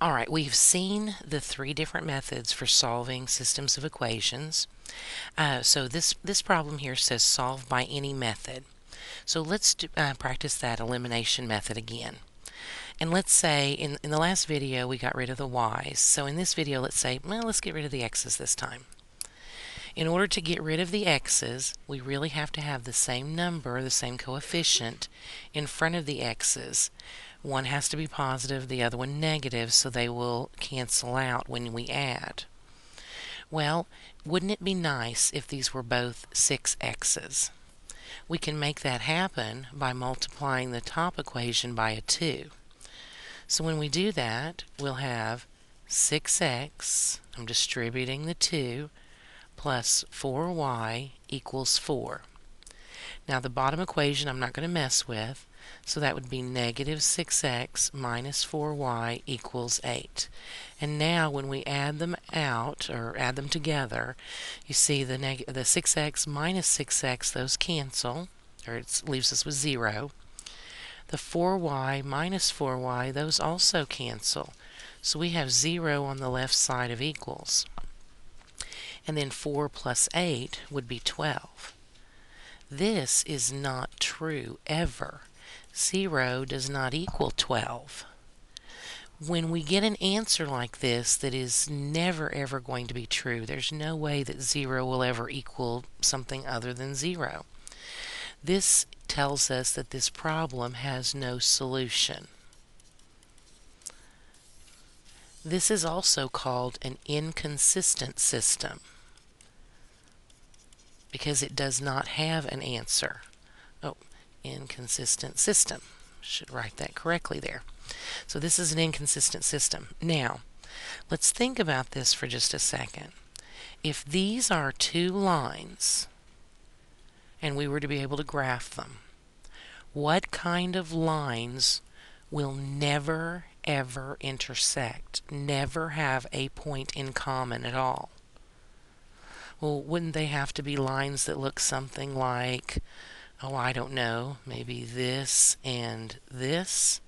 All right, we've seen the three different methods for solving systems of equations. Uh, so this, this problem here says solve by any method. So let's do, uh, practice that elimination method again. And let's say in, in the last video we got rid of the y's. So in this video let's say, well, let's get rid of the x's this time. In order to get rid of the x's, we really have to have the same number, the same coefficient, in front of the x's. One has to be positive, the other one negative, so they will cancel out when we add. Well, wouldn't it be nice if these were both 6x's? We can make that happen by multiplying the top equation by a 2. So when we do that, we'll have 6x, I'm distributing the 2, plus 4y equals 4. Now the bottom equation I'm not going to mess with, so that would be negative 6x minus 4y equals 8. And now when we add them out, or add them together, you see the, the 6x minus 6x, those cancel, or it leaves us with 0. The 4y minus 4y, those also cancel. So we have 0 on the left side of equals. And then 4 plus 8 would be 12. This is not true ever. 0 does not equal 12. When we get an answer like this that is never ever going to be true, there's no way that 0 will ever equal something other than 0. This tells us that this problem has no solution. This is also called an inconsistent system because it does not have an answer. Oh, inconsistent system. Should write that correctly there. So this is an inconsistent system. Now, let's think about this for just a second. If these are two lines, and we were to be able to graph them, what kind of lines will never ever intersect, never have a point in common at all? Well, wouldn't they have to be lines that look something like, oh, I don't know, maybe this and this,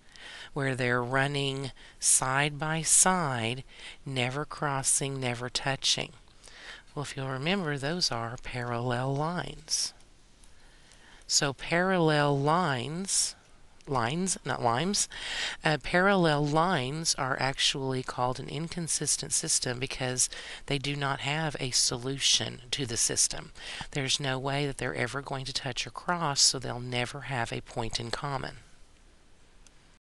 where they're running side by side, never crossing, never touching? Well, if you'll remember, those are parallel lines. So parallel lines lines, not limes. Uh, parallel lines are actually called an inconsistent system because they do not have a solution to the system. There's no way that they're ever going to touch or cross, so they'll never have a point in common.